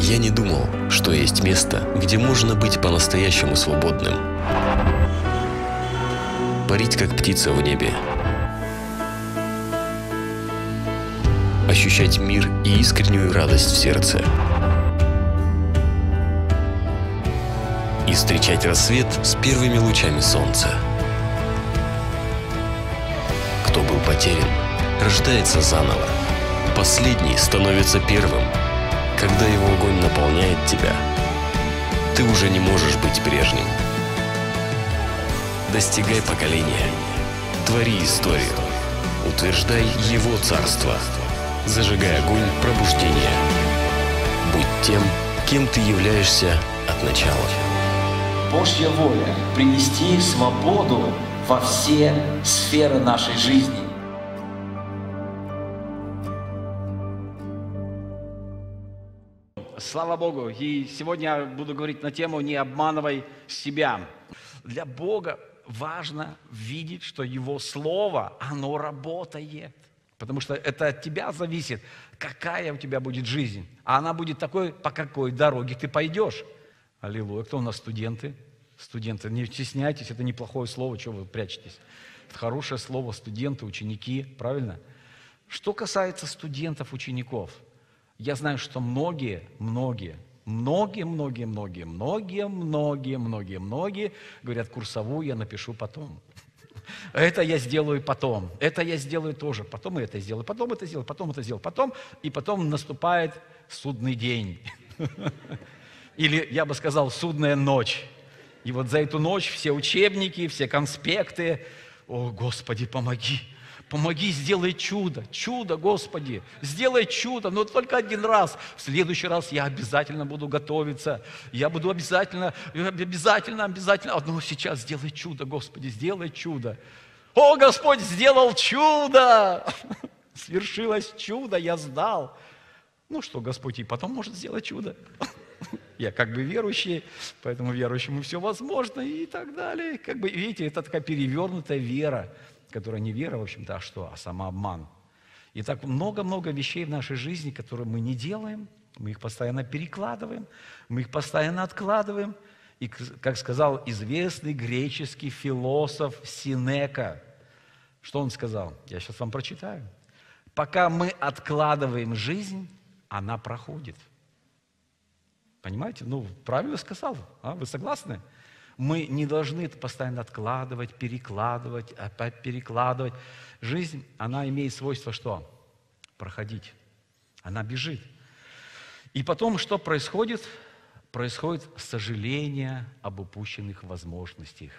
Я не думал, что есть место, где можно быть по-настоящему свободным. Парить как птица в небе. Ощущать мир и искреннюю радость в сердце. И встречать рассвет с первыми лучами солнца. Кто был потерян, рождается заново. Последний становится первым – когда его огонь наполняет тебя, ты уже не можешь быть прежним. Достигай поколения, твори историю, утверждай его царство, зажигай огонь пробуждения. Будь тем, кем ты являешься от начала. Божья воля – принести свободу во все сферы нашей жизни. Слава Богу. И сегодня я буду говорить на тему «Не обманывай себя». Для Бога важно видеть, что Его Слово, оно работает. Потому что это от тебя зависит, какая у тебя будет жизнь. А она будет такой, по какой дороге ты пойдешь. Аллилуйя. Кто у нас студенты? Студенты, не стесняйтесь, это неплохое слово, чего вы прячетесь. Это хорошее слово, студенты, ученики, правильно? Что касается студентов, учеников – я знаю, что многие, многие, многие, многие, многие, многие, многие, многие, многие говорят, курсовую я напишу потом. Это я сделаю потом. Это я сделаю тоже. Потом это сделаю. Потом это сделаю. Потом это сделаю. Потом. И потом наступает судный день. Или, я бы сказал, судная ночь. И вот за эту ночь все учебники, все конспекты. О, Господи, помоги. Помоги, сделай чудо. Чудо, Господи. Сделай чудо, но только один раз. В следующий раз я обязательно буду готовиться. Я буду обязательно, обязательно, обязательно. Одно сейчас сделай чудо, Господи, сделай чудо. О, Господь сделал чудо! Свершилось чудо, я сдал. Ну что, Господь и потом может сделать чудо. Я как бы верующий, поэтому верующему все возможно и так далее. Как бы, видите, это такая перевернутая вера которая не вера, в общем-то, а что? А самообман. И так много-много вещей в нашей жизни, которые мы не делаем, мы их постоянно перекладываем, мы их постоянно откладываем. И, как сказал известный греческий философ Синека, что он сказал? Я сейчас вам прочитаю. Пока мы откладываем жизнь, она проходит. Понимаете? Ну, правильно сказал. А? Вы согласны? Мы не должны это постоянно откладывать, перекладывать, опять перекладывать. Жизнь, она имеет свойство что? Проходить. Она бежит. И потом что происходит? Происходит сожаление об упущенных возможностях.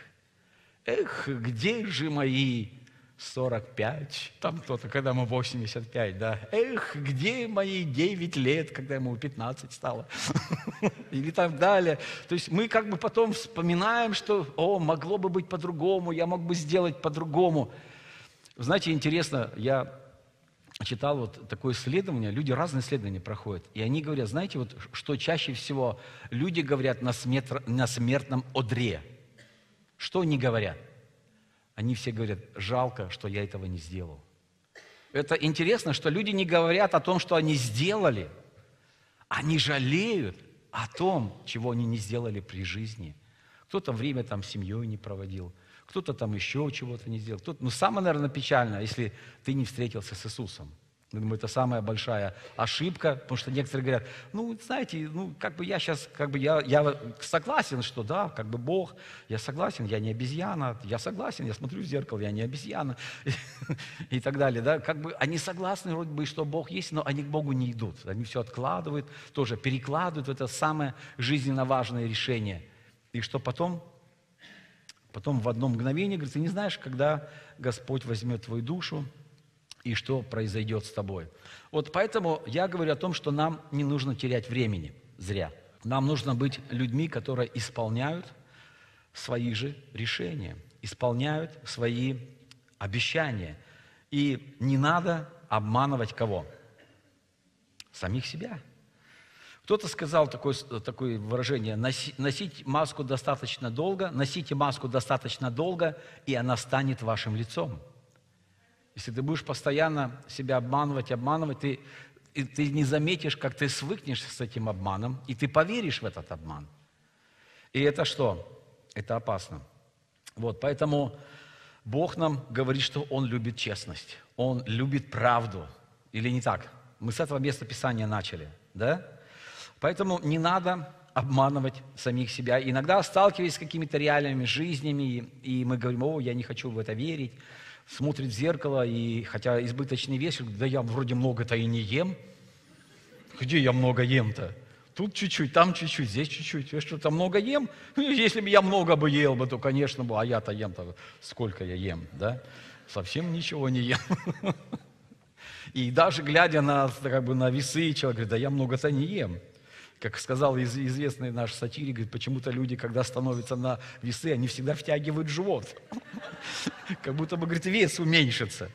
Эх, где же мои 45, там кто-то, когда ему 85, да. Эх, где мои 9 лет, когда ему 15 стало? Или так далее. То есть мы как бы потом вспоминаем, что, о, могло бы быть по-другому, я мог бы сделать по-другому. Знаете, интересно, я читал вот такое исследование, люди разные исследования проходят, и они говорят, знаете, вот что чаще всего люди говорят на, смерть, на смертном одре. Что они говорят? Они все говорят, жалко, что я этого не сделал. Это интересно, что люди не говорят о том, что они сделали. Они жалеют о том, чего они не сделали при жизни. Кто-то время там с семьей не проводил, кто-то там еще чего-то не сделал. Кто-то, ну, самое, наверное, печальное, если ты не встретился с Иисусом. Я думаю, это самая большая ошибка, потому что некоторые говорят, ну, знаете, ну, как бы я сейчас, как бы я, я согласен, что да, как бы Бог, я согласен, я не обезьяна, я согласен, я смотрю в зеркало, я не обезьяна, и так далее, да, как бы они согласны вроде бы, что Бог есть, но они к Богу не идут, они все откладывают, тоже перекладывают это самое жизненно важное решение, и что потом, потом в одно мгновение, говорит, ты не знаешь, когда Господь возьмет твою душу, и что произойдет с тобой. Вот поэтому я говорю о том, что нам не нужно терять времени зря. Нам нужно быть людьми, которые исполняют свои же решения, исполняют свои обещания. И не надо обманывать кого? Самих себя. Кто-то сказал такое, такое выражение, носить маску достаточно долго, носите маску достаточно долго, и она станет вашим лицом. Если ты будешь постоянно себя обманывать, обманывать, ты, и ты не заметишь, как ты свыкнешься с этим обманом, и ты поверишь в этот обман. И это что? Это опасно. Вот, поэтому Бог нам говорит, что Он любит честность, Он любит правду. Или не так? Мы с этого места Писания начали, да? Поэтому не надо обманывать самих себя. Иногда сталкиваясь с какими-то реальными жизнями, и мы говорим, о, я не хочу в это верить, смотрит в зеркало, и хотя избыточный вес, да я вроде много-то и не ем. Где я много ем-то? Тут чуть-чуть, там чуть-чуть, здесь чуть-чуть. Я что-то много ем? Ну, если бы я много бы ел бы, то, конечно, бы, а я-то ем-то, сколько я ем, да? Совсем ничего не ем. И даже глядя на, как бы, на весы, человек говорит, да я много-то не ем. Как сказал известный наш сатирик, говорит, почему-то люди, когда становятся на весы, они всегда втягивают живот. Как будто бы, говорит, вес уменьшится.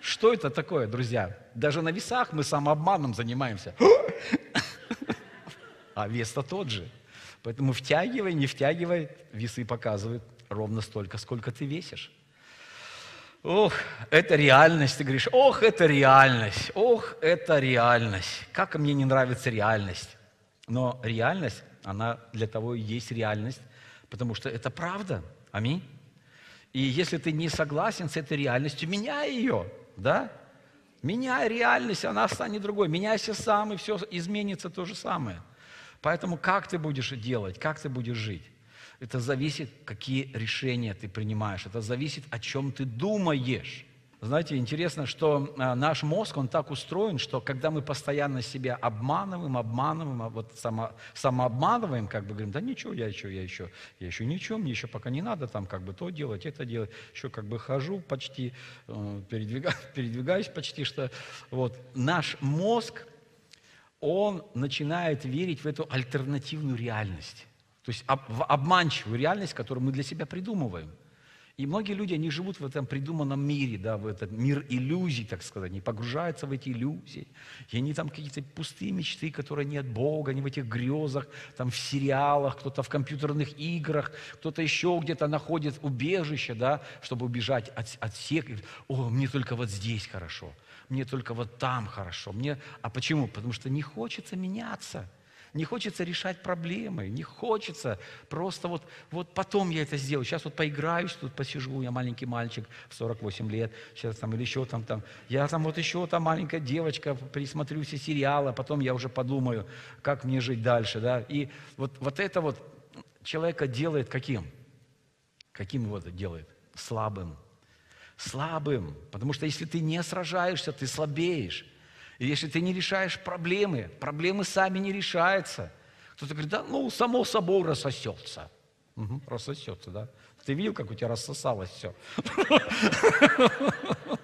Что это такое, друзья? Даже на весах мы самообманом занимаемся. А вес-то тот же. Поэтому втягивай, не втягивай, весы показывают ровно столько, сколько ты весишь. Ох, это реальность, ты говоришь, ох, это реальность, ох, это реальность. Как мне не нравится реальность. Но реальность, она для того и есть реальность, потому что это правда. Аминь. И если ты не согласен с этой реальностью, меняй ее, да? Меняй реальность, она станет другой. Меняйся сам, и все изменится то же самое. Поэтому как ты будешь делать, как ты будешь жить? Это зависит, какие решения ты принимаешь. Это зависит, о чем ты думаешь. Знаете, интересно, что а, наш мозг, он так устроен, что когда мы постоянно себя обманываем, обманываем, а вот само, самообманываем, как бы говорим, да ничего, я еще, я еще, я еще ничего, мне еще пока не надо там как бы то делать, это делать, еще как бы хожу почти, э, передвигаюсь, передвигаюсь почти, что. Вот наш мозг, он начинает верить в эту альтернативную реальность, то есть в обманчивую реальность, которую мы для себя придумываем. И многие люди, они живут в этом придуманном мире, да, в этот мир иллюзий, так сказать, они погружаются в эти иллюзии. И они там какие-то пустые мечты, которые не от Бога, они в этих грезах, там в сериалах, кто-то в компьютерных играх, кто-то еще где-то находит убежище, да, чтобы убежать от, от всех. О, мне только вот здесь хорошо, мне только вот там хорошо. Мне... А почему? Потому что не хочется меняться – не хочется решать проблемы, не хочется просто вот, вот потом я это сделаю. Сейчас вот поиграюсь, тут посижу, я маленький мальчик в 48 лет, сейчас там или еще там, там. Я там вот еще там маленькая девочка, присмотрю все сериалы, а потом я уже подумаю, как мне жить дальше, да. И вот, вот это вот человека делает каким? Каким его это делает? Слабым. Слабым. Потому что если ты не сражаешься, ты слабеешь. Если ты не решаешь проблемы, проблемы сами не решаются. Кто-то говорит, да, ну, само собой рассосется. Угу, рассосется, да. Ты видел, как у тебя рассосалось все?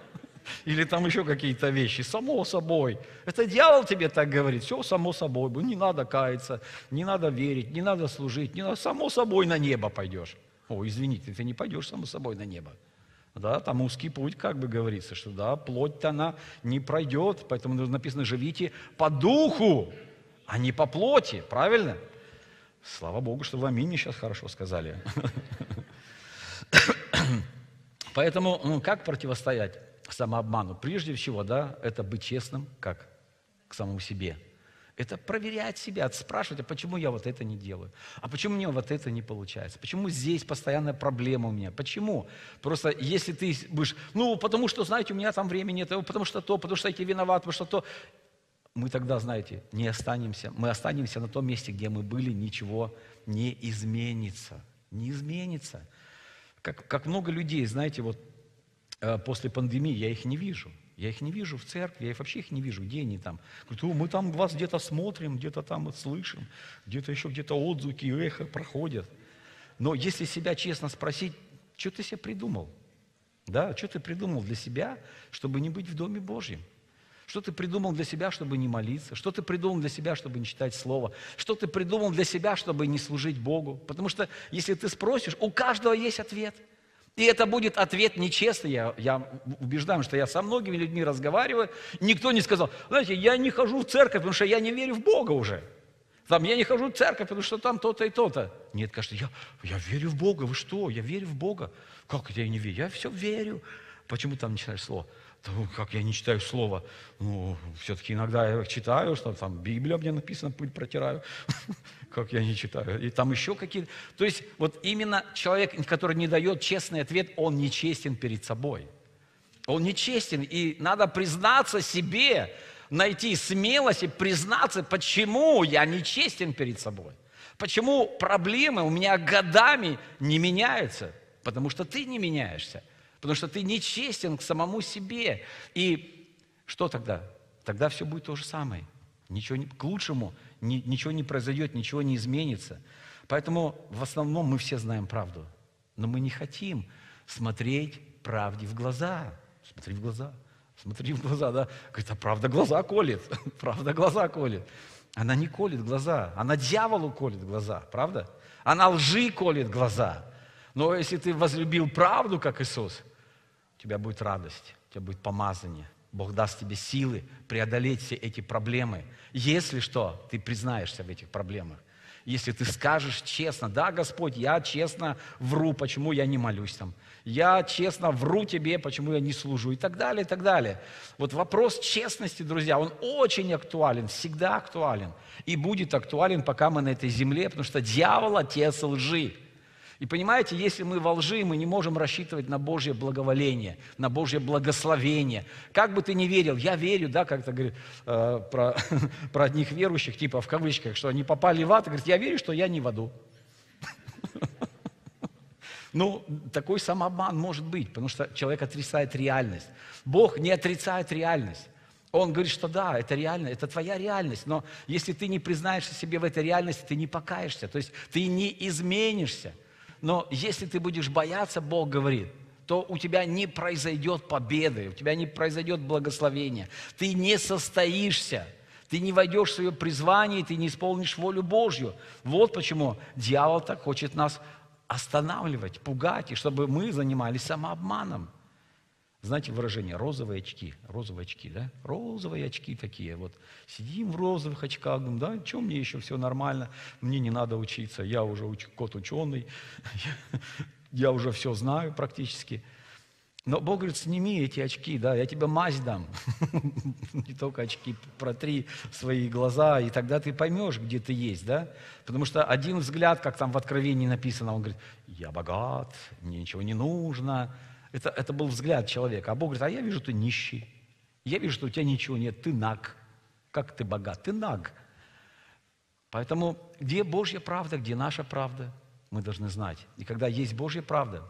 Или там еще какие-то вещи. Само собой. Это дьявол тебе так говорит. Все само собой. Не надо каяться, не надо верить, не надо служить. Не надо. Само собой на небо пойдешь. О, извините, ты не пойдешь само собой на небо. Да, там узкий путь, как бы говорится, что да, плоть-то она не пройдет, поэтому написано, живите по духу, а не по плоти, правильно? Слава Богу, что в амине сейчас хорошо сказали. Поэтому ну, как противостоять самообману? Прежде всего, да, это быть честным, как к самому себе – это проверять себя, спрашивать, а почему я вот это не делаю? А почему мне вот это не получается? Почему здесь постоянная проблема у меня? Почему? Просто если ты будешь, ну, потому что, знаете, у меня там времени нет, потому что то, потому что я виноват, потому что то. Мы тогда, знаете, не останемся. Мы останемся на том месте, где мы были, ничего не изменится. Не изменится. Как, как много людей, знаете, вот э, после пандемии я их не вижу – я их не вижу в церкви, я их вообще их не вижу. Где они там? Говорят, мы там вас где-то смотрим, где-то там слышим, где-то еще где-то отзвуки, эхо проходят. Но если себя честно спросить, что ты себе придумал? Да, что ты придумал для себя, чтобы не быть в Доме Божьем? Что ты придумал для себя, чтобы не молиться? Что ты придумал для себя, чтобы не читать Слово? Что ты придумал для себя, чтобы не служить Богу? Потому что если ты спросишь, у каждого есть ответ – и это будет ответ нечестный. Я, я убеждаю, что я со многими людьми разговариваю. Никто не сказал, знаете, я не хожу в церковь, потому что я не верю в Бога уже. Там, я не хожу в церковь, потому что там то-то и то-то. Нет, кажется, я, я верю в Бога. Вы что? Я верю в Бога. Как я не верю? Я все верю. Почему там начинаешь слово? Как я не читаю слово? Ну, все-таки иногда я читаю, что там Библия мне написано, пыль протираю. Как я не читаю. И там еще какие-то... То есть вот именно человек, который не дает честный ответ, он нечестен перед собой. Он нечестен, и надо признаться себе, найти смелость и признаться, почему я нечестен перед собой. Почему проблемы у меня годами не меняются? Потому что ты не меняешься. Потому что ты нечестен к самому себе. И что тогда? Тогда все будет то же самое. Ничего не, к лучшему ни, ничего не произойдет, ничего не изменится. Поэтому в основном мы все знаем правду. Но мы не хотим смотреть правде в глаза. Смотри в глаза. Смотри в глаза, да. Говорит, а правда глаза колет. правда глаза колет. Она не колет глаза. Она дьяволу колет глаза. Правда? Она лжи колет глаза. Но если ты возлюбил правду, как Иисус, тебя будет радость, у тебя будет помазание. Бог даст тебе силы преодолеть все эти проблемы. Если что, ты признаешься в этих проблемах. Если ты скажешь честно, да, Господь, я честно вру, почему я не молюсь там. Я честно вру тебе, почему я не служу и так далее, и так далее. Вот вопрос честности, друзья, он очень актуален, всегда актуален. И будет актуален, пока мы на этой земле, потому что дьявол – отец лжи. И понимаете, если мы во лжи, мы не можем рассчитывать на Божье благоволение, на Божье благословение. Как бы ты ни верил, я верю, да, как-то говорит э, про, про одних верующих, типа в кавычках, что они попали в ад, говорит, я верю, что я не в аду. Ну, такой самообман может быть, потому что человек отрицает реальность. Бог не отрицает реальность. Он говорит, что да, это реально, это твоя реальность, но если ты не признаешься себе в этой реальности, ты не покаешься, то есть ты не изменишься. Но если ты будешь бояться, Бог говорит, то у тебя не произойдет победы, у тебя не произойдет благословения. Ты не состоишься, ты не войдешь в свое призвание, ты не исполнишь волю Божью. Вот почему дьявол так хочет нас останавливать, пугать, и чтобы мы занимались самообманом. Знаете выражение «розовые очки», розовые очки, да? Розовые очки такие вот. Сидим в розовых очках, думаем, да, что мне еще все нормально, мне не надо учиться, я уже уч, кот ученый, я, уже все знаю практически. Но Бог говорит, сними эти очки, да, я тебе мазь дам. Не только очки, протри свои глаза, и тогда ты поймешь, где ты есть, да. Потому что один взгляд, как там в Откровении написано, он говорит, я богат, мне ничего не нужно, это, это был взгляд человека. А Бог говорит, а я вижу, ты нищий. Я вижу, что у тебя ничего нет, ты наг. Как ты богат? Ты наг. Поэтому где Божья правда, где наша правда, мы должны знать. И когда есть Божья правда,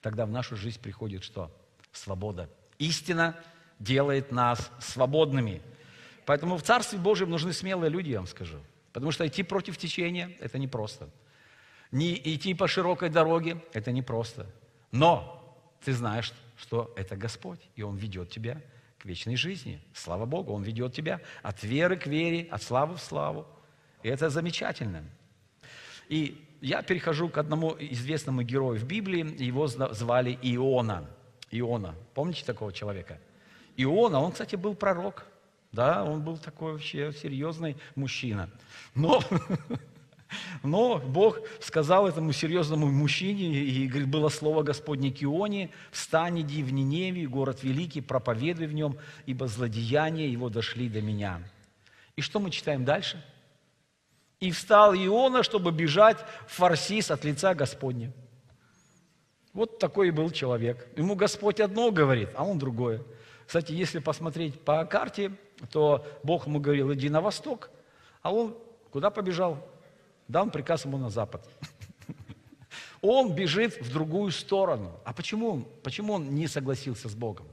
тогда в нашу жизнь приходит что? Свобода. Истина делает нас свободными. Поэтому в Царстве Божьем нужны смелые люди, я вам скажу. Потому что идти против течения – это непросто. Не идти по широкой дороге – это непросто. Но ты знаешь, что это Господь, и Он ведет тебя к вечной жизни. Слава Богу, Он ведет тебя от веры к вере, от славы в славу. И это замечательно. И я перехожу к одному известному герою в Библии, его звали Иона. Иона. Помните такого человека? Иона, он, кстати, был пророк. Да, он был такой вообще серьезный мужчина. Но Но Бог сказал этому серьезному мужчине, и говорит, было слово Господне Кионе, «Встань, иди в Ниневию, город великий, проповедуй в нем, ибо злодеяния его дошли до меня». И что мы читаем дальше? «И встал Иона, чтобы бежать в Фарсис от лица Господня». Вот такой и был человек. Ему Господь одно говорит, а он другое. Кстати, если посмотреть по карте, то Бог ему говорил, иди на восток, а он куда побежал? Дан приказ ему на запад. Он бежит в другую сторону. А почему, почему он не согласился с Богом?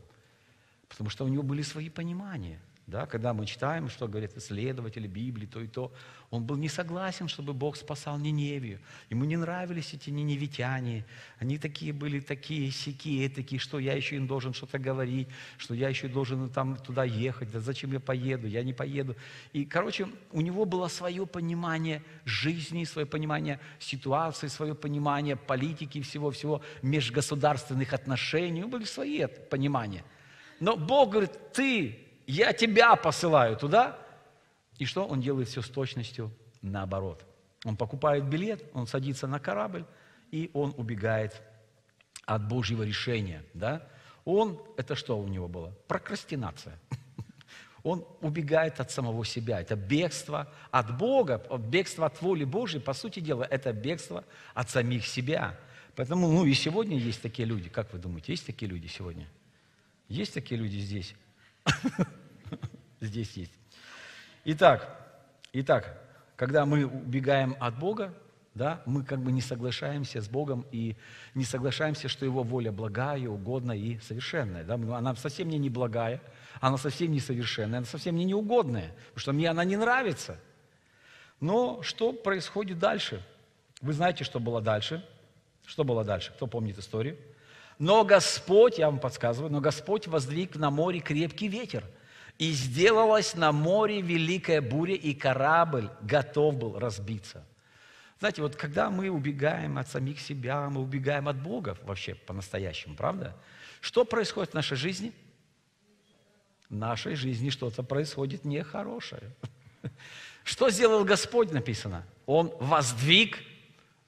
Потому что у него были свои понимания – да, когда мы читаем, что говорят исследователи Библии, то и то, он был не согласен, чтобы Бог спасал Ниневию. Ему не нравились эти ниневитяне. Они такие были, такие сякие, такие, что я еще им должен что-то говорить, что я еще должен там туда ехать, да зачем я поеду, я не поеду. И, короче, у него было свое понимание жизни, свое понимание ситуации, свое понимание политики, всего-всего, межгосударственных отношений. У него были свои понимания. Но Бог говорит, ты я тебя посылаю туда. И что? Он делает все с точностью наоборот. Он покупает билет, он садится на корабль, и он убегает от Божьего решения. Да? Он, это что у него было? Прокрастинация. Он убегает от самого себя. Это бегство от Бога, бегство от воли Божьей, по сути дела, это бегство от самих себя. Поэтому, ну и сегодня есть такие люди. Как вы думаете, есть такие люди сегодня? Есть такие люди здесь? Здесь есть. Итак, итак, когда мы убегаем от Бога, да, мы как бы не соглашаемся с Богом и не соглашаемся, что Его воля благая, угодная и совершенная. Да? Она совсем мне не благая, она совсем не совершенная, она совсем мне неугодная, потому что мне она не нравится. Но что происходит дальше? Вы знаете, что было дальше? Что было дальше? Кто помнит историю? Но Господь, я вам подсказываю, но Господь воздвиг на море крепкий ветер, и сделалась на море великая буря, и корабль готов был разбиться – знаете, вот когда мы убегаем от самих себя, мы убегаем от Бога вообще по-настоящему, правда? Что происходит в нашей жизни? В нашей жизни что-то происходит нехорошее. Что сделал Господь, написано? Он воздвиг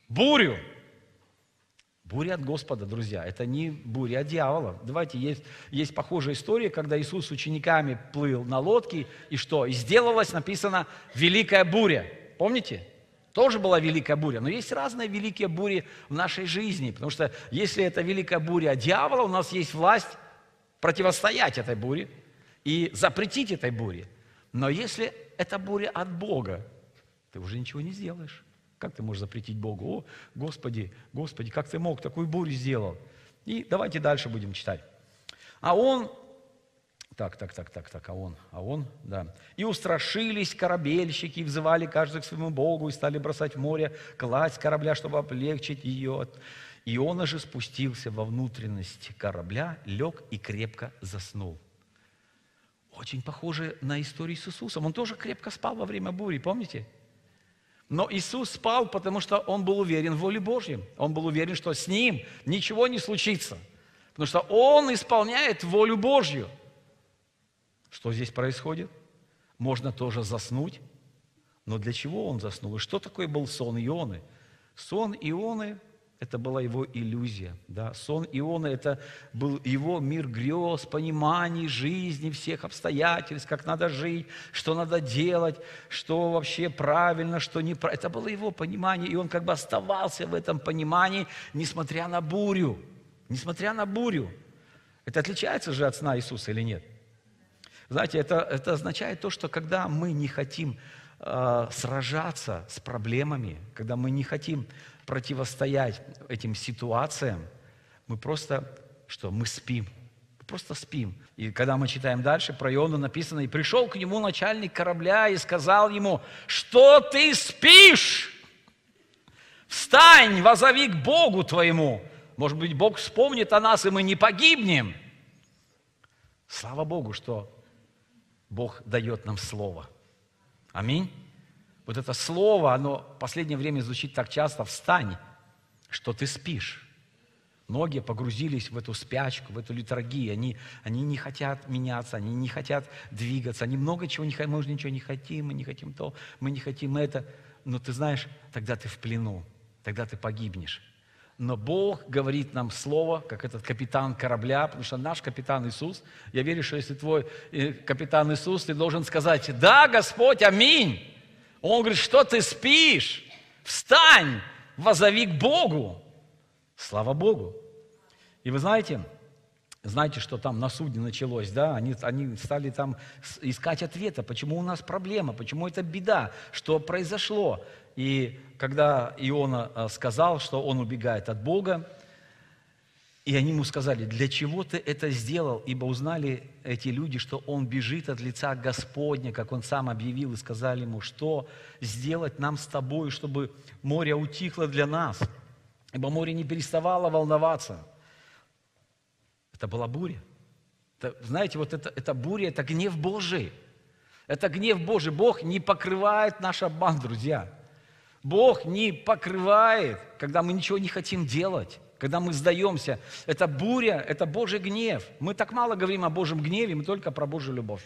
бурю. Буря от Господа, друзья, это не буря от дьявола. Давайте, есть, есть похожая история, когда Иисус с учениками плыл на лодке, и что? И сделалась, написано, великая буря. Помните? Тоже была великая буря. Но есть разные великие бури в нашей жизни. Потому что если это великая буря дьявола, у нас есть власть противостоять этой буре и запретить этой буре. Но если это буря от Бога, ты уже ничего не сделаешь. Как ты можешь запретить Богу? О, Господи, Господи, как ты мог такую бурю сделал? И давайте дальше будем читать. А он так, так, так, так, так, а он, а он, да. И устрашились корабельщики, и взывали каждый к своему Богу, и стали бросать в море, класть корабля, чтобы облегчить ее. Иона же спустился во внутренность корабля, лег и крепко заснул. Очень похоже на историю с Иисусом. Он тоже крепко спал во время бури, помните? Но Иисус спал, потому что он был уверен в воле Божьей. Он был уверен, что с ним ничего не случится. Потому что он исполняет волю Божью – что здесь происходит? Можно тоже заснуть, но для чего он заснул? И что такое был сон Ионы? Сон Ионы – это была его иллюзия. Да? Сон Ионы – это был его мир грез, пониманий жизни, всех обстоятельств, как надо жить, что надо делать, что вообще правильно, что неправильно. Это было его понимание, и он как бы оставался в этом понимании, несмотря на бурю. Несмотря на бурю. Это отличается же от сна Иисуса или нет? Знаете, это, это означает то, что когда мы не хотим э, сражаться с проблемами, когда мы не хотим противостоять этим ситуациям, мы просто, что, мы спим. Просто спим. И когда мы читаем дальше, про Иону написано, «И пришел к нему начальник корабля и сказал ему, что ты спишь? Встань, возови к Богу твоему. Может быть, Бог вспомнит о нас, и мы не погибнем». Слава Богу, что Бог дает нам Слово. Аминь. Вот это Слово, оно в последнее время звучит так часто, встань, что ты спишь. Многие погрузились в эту спячку, в эту литургию. Они, они не хотят меняться, они не хотят двигаться. Они много чего не хотят. Мы уже ничего не хотим, мы не хотим то, мы не хотим это. Но ты знаешь, тогда ты в плену, тогда ты погибнешь. Но Бог говорит нам слово, как этот капитан корабля, потому что наш капитан Иисус, я верю, что если твой э, капитан Иисус, ты должен сказать, да, Господь, аминь. Он говорит, что ты спишь? Встань, возови к Богу. Слава Богу. И вы знаете, знаете, что там на судне началось, да? Они, они стали там искать ответа, почему у нас проблема, почему это беда, что произошло. И когда Иона э, сказал, что он убегает от Бога, и они ему сказали, для чего ты это сделал? Ибо узнали эти люди, что он бежит от лица Господня, как он сам объявил, и сказали ему, что сделать нам с тобой, чтобы море утихло для нас. Ибо море не переставало волноваться. Это была буря. Это, знаете, вот это, это буря, это гнев Божий. Это гнев Божий. Бог не покрывает наш обман, друзья. Бог не покрывает, когда мы ничего не хотим делать, когда мы сдаемся. Это буря, это Божий гнев. Мы так мало говорим о Божьем гневе, мы только про Божью любовь.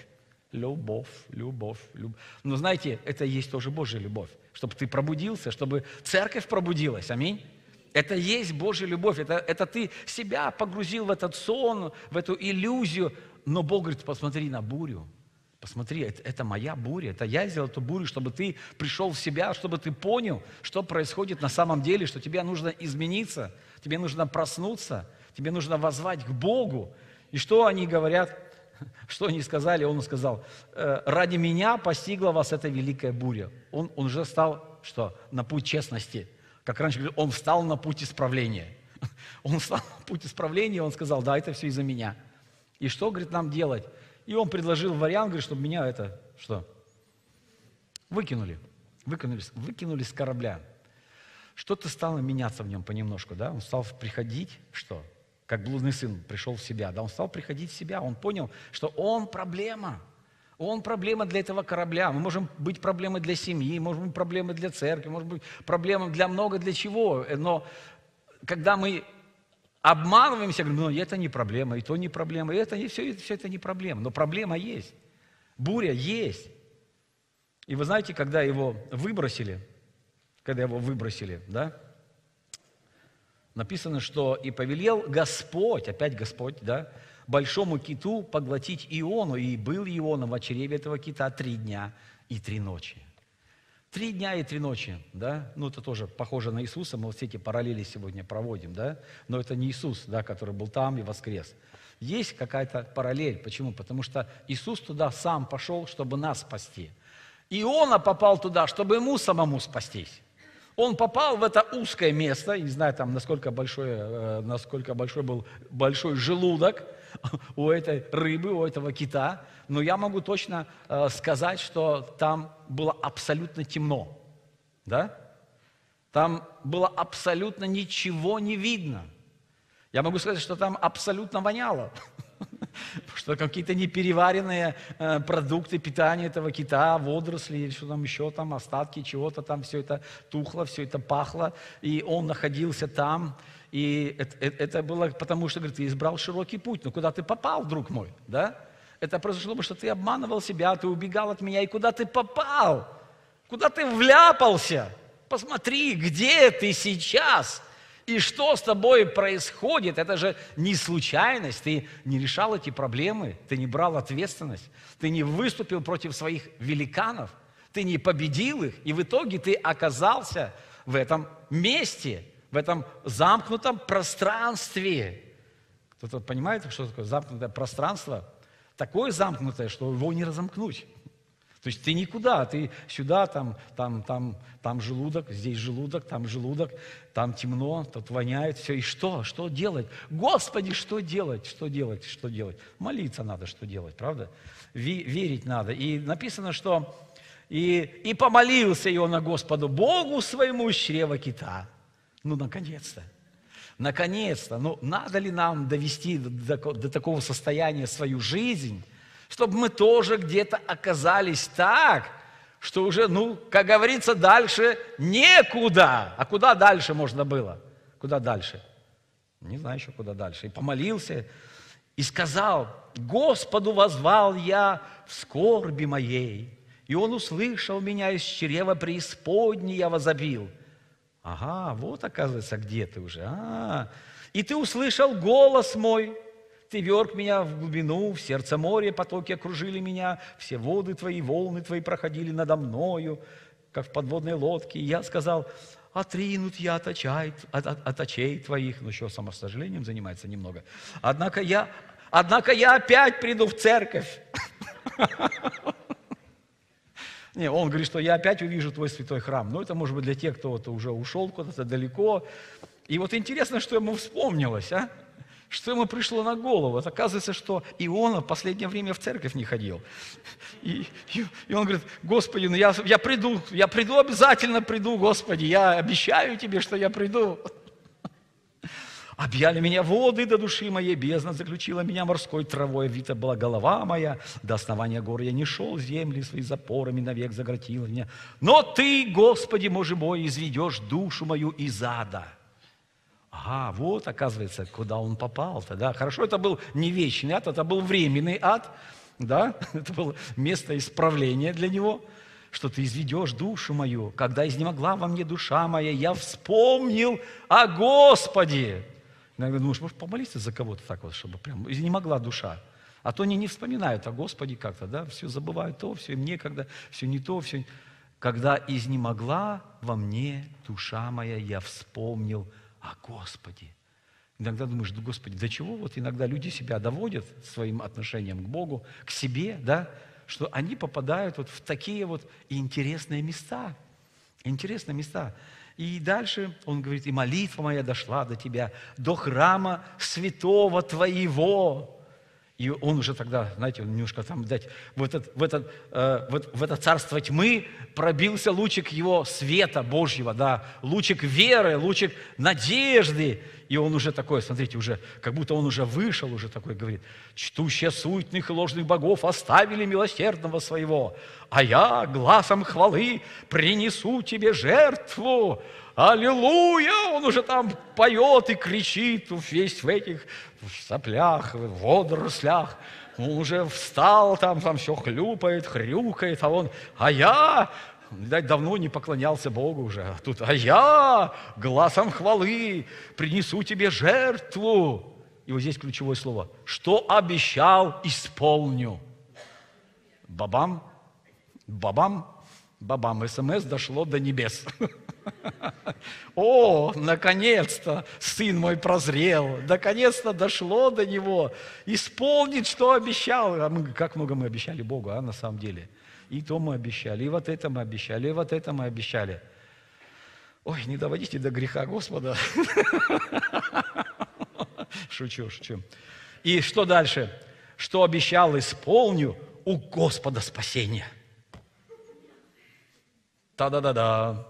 Любовь, любовь, любовь. Но знаете, это и есть тоже Божья любовь. Чтобы ты пробудился, чтобы церковь пробудилась. Аминь. Это есть Божья любовь. Это, это ты себя погрузил в этот сон, в эту иллюзию. Но Бог говорит, посмотри на бурю. Посмотри, это, это моя буря, это я сделал эту бурю, чтобы ты пришел в себя, чтобы ты понял, что происходит на самом деле, что тебе нужно измениться, тебе нужно проснуться, тебе нужно возвать к Богу. И что они говорят? Что они сказали? Он сказал, «Э, ради меня постигла вас эта великая буря. Он, он уже стал, что, на путь честности. Как раньше говорил, он встал на путь исправления. Он встал на путь исправления, он сказал, да, это все из-за меня. И что, говорит, нам делать? И он предложил вариант, говорит, чтобы меня это, что? Выкинули. Выкинули, выкинули с корабля. Что-то стало меняться в нем понемножку, да? Он стал приходить, что? Как блудный сын пришел в себя, да? Он стал приходить в себя, он понял, что он проблема. Он проблема для этого корабля. Мы можем быть проблемой для семьи, можем быть проблемой для церкви, может быть проблемой для много для чего. Но когда мы обманываемся, говорим, ну это не проблема, и то не проблема, и это не все, все это не проблема. Но проблема есть. Буря есть. И вы знаете, когда его выбросили, когда его выбросили, да, написано, что и повелел Господь, опять Господь, да, большому киту поглотить Иону, и был Иона в чреве этого кита три дня и три ночи. Три дня и три ночи, да, ну это тоже похоже на Иисуса, мы все эти параллели сегодня проводим, да, но это не Иисус, да, который был там и воскрес. Есть какая-то параллель, почему? Потому что Иисус туда сам пошел, чтобы нас спасти. Иона попал туда, чтобы ему самому спастись. Он попал в это узкое место, не знаю, там, насколько большой, э, насколько большой был большой желудок, у этой рыбы, у этого кита, но я могу точно э, сказать, что там было абсолютно темно. Да? Там было абсолютно ничего не видно. Я могу сказать, что там абсолютно воняло. Что какие-то непереваренные э, продукты питания этого кита, водоросли, что там еще там, остатки чего-то там, все это тухло, все это пахло. И он находился там. И это, это было потому, что, говорит, ты избрал широкий путь. Но куда ты попал, друг мой, да? Это произошло, потому что ты обманывал себя, ты убегал от меня. И куда ты попал? Куда ты вляпался? Посмотри, где ты сейчас? И что с тобой происходит? Это же не случайность. Ты не решал эти проблемы, ты не брал ответственность, ты не выступил против своих великанов, ты не победил их, и в итоге ты оказался в этом месте – в этом замкнутом пространстве. Кто-то понимает, что такое замкнутое пространство? Такое замкнутое, что его не разомкнуть. То есть ты никуда, ты сюда, там, там, там, там желудок, здесь желудок, там желудок, там темно, тут воняет, все. И что? Что делать? Господи, что делать? Что делать? Что делать? Молиться надо, что делать, правда? Верить надо. И написано, что и, и помолился Иона Господу Богу своему чрева кита. Ну, наконец-то. Наконец-то. Ну, надо ли нам довести до, до такого состояния свою жизнь, чтобы мы тоже где-то оказались так, что уже, ну, как говорится, дальше некуда. А куда дальше можно было? Куда дальше? Не знаю еще, куда дальше. И помолился, и сказал, Господу возвал я в скорби моей, и Он услышал меня из чрева преисподней я возобил. Ага, вот оказывается, где ты уже. А, и ты услышал голос мой, ты верг меня в глубину, в сердце моря, потоки окружили меня, все воды твои, волны твои проходили надо мною, как в подводной лодке. И я сказал, отринут я от очей, от, от, от очей твоих. Ну, еще самосожалением занимается немного. Однако я, однако я опять приду в церковь. Не, он говорит, что я опять увижу твой святой храм. Но это может быть для тех, кто вот уже ушел куда-то далеко. И вот интересно, что ему вспомнилось, а? Что ему пришло на голову? Вот оказывается, что Иона в последнее время в церковь не ходил. И, и, и он говорит, Господи, ну я, я приду, я приду, обязательно приду, Господи, я обещаю тебе, что я приду. Объяли меня воды до души моей, бездна заключила меня морской травой, вита была голова моя, до основания гор я не шел, земли свои запорами навек загратила меня. Но Ты, Господи, Боже мой, изведешь душу мою из ада. Ага, вот, оказывается, куда он попал тогда. Хорошо, это был не вечный ад, это был временный ад, да, это было место исправления для него. что ты изведешь душу мою. Когда изнемогла во мне душа моя, я вспомнил о Господе. Иногда думаешь, может, помолиться за кого-то так вот, чтобы прям изнемогла душа. А то они не вспоминают о Господе как-то, да, все забывают то, все им некогда, все не то, все... Когда изнемогла во мне душа моя, я вспомнил о Господе. Иногда думаешь, да Господи, до чего вот иногда люди себя доводят своим отношением к Богу, к себе, да, что они попадают вот в такие вот интересные места, интересные места. И дальше он говорит, и молитва моя дошла до тебя, до храма святого твоего. И он уже тогда, знаете, он немножко там дать, в, этот, в, этот, э, в, в это царство тьмы пробился лучик его света Божьего, да, лучик веры, лучик надежды. И он уже такой, смотрите, уже, как будто он уже вышел, уже такой говорит, чтущие суетных и ложных богов оставили милосердного своего, а я глазом хвалы принесу тебе жертву, Аллилуйя! Он уже там поет и кричит, весь в этих соплях, в водорослях. Он уже встал, там, там все хлюпает, хрюкает, а он, а я, видать, давно не поклонялся Богу уже. А тут, а я глазом хвалы принесу тебе жертву. И вот здесь ключевое слово. Что обещал, исполню. Бабам, бабам, бабам. СМС дошло до небес. О, наконец-то сын мой прозрел, наконец-то дошло до него, исполнит, что обещал. А мы, как много мы обещали Богу, а на самом деле. И то мы обещали, и вот это мы обещали, и вот это мы обещали. Ой, не доводите до греха Господа. Шучу, шучу. И что дальше? Что обещал, исполню у Господа спасения. Та-да-да-да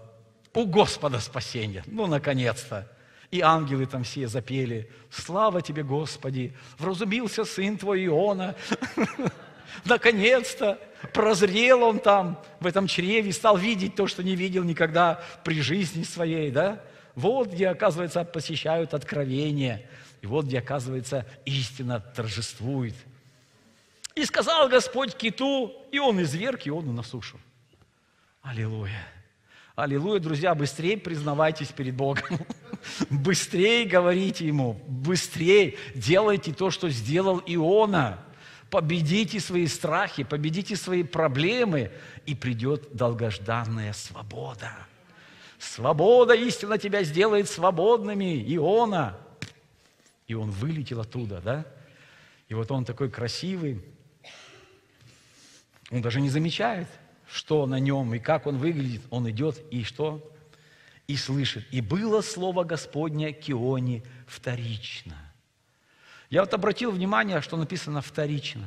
у Господа спасение. Ну, наконец-то. И ангелы там все запели. Слава тебе, Господи! Вразумился сын твой Иона. Наконец-то прозрел он там, в этом чреве, стал видеть то, что не видел никогда при жизни своей, да? Вот где, оказывается, посещают откровения. И вот где, оказывается, истина торжествует. И сказал Господь киту, и он изверг Иону на сушу. Аллилуйя. Аллилуйя, друзья, быстрее признавайтесь перед Богом. Быстрее говорите Ему, быстрее делайте то, что сделал Иона. Победите свои страхи, победите свои проблемы, и придет долгожданная свобода. Свобода истина тебя сделает свободными, Иона. И он вылетел оттуда, да? И вот он такой красивый, он даже не замечает – что на нем и как он выглядит, он идет и что? И слышит. И было слово Господне Кионе вторично. Я вот обратил внимание, что написано вторично.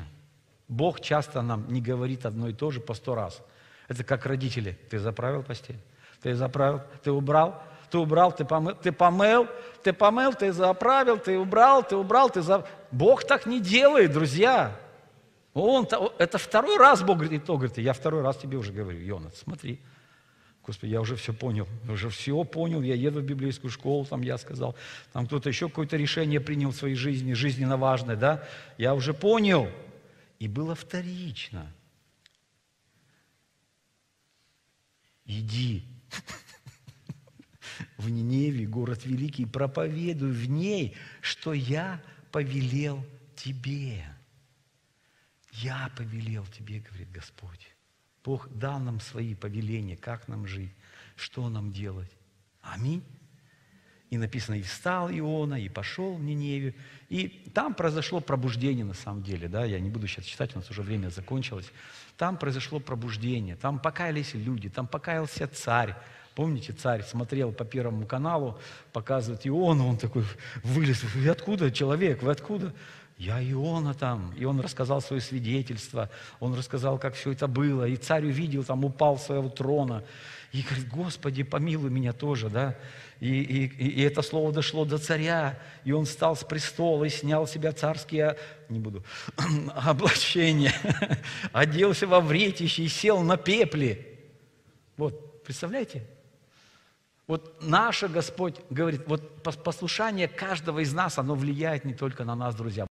Бог часто нам не говорит одно и то же по сто раз. Это как родители. Ты заправил постель? Ты заправил? Ты убрал? Ты убрал, ты помыл, ты помыл, ты помыл, ты заправил, ты убрал, ты убрал, ты за... Бог так не делает, друзья. Он, это второй раз Бог говорит, и то говорит, я второй раз тебе уже говорю, Йона, смотри, Господи, я уже все понял, уже все понял, я еду в библейскую школу, там я сказал, там кто-то еще какое-то решение принял в своей жизни, жизненно важное, да, я уже понял. И было вторично. Иди в Ниневе, город великий, проповедуй в ней, что я повелел тебе. Я повелел тебе, говорит Господь. Бог дал нам свои повеления, как нам жить, что нам делать. Аминь. И написано, и встал Иона, и пошел в Ниневию. И там произошло пробуждение на самом деле. Да? Я не буду сейчас читать, у нас уже время закончилось. Там произошло пробуждение, там покаялись люди, там покаялся царь. Помните, царь смотрел по Первому каналу, показывает Иону, он такой вылез. Вы откуда, человек, вы откуда? Я Иона там. И он рассказал свое свидетельство, он рассказал, как все это было. И царь увидел, там упал с своего трона. И говорит, Господи, помилуй меня тоже, да. И, и, и это слово дошло до царя, и он встал с престола и снял себя царские, не буду, облачения, оделся во вретище и сел на пепле. Вот, представляете? Вот наше Господь говорит, вот послушание каждого из нас, оно влияет не только на нас, друзья.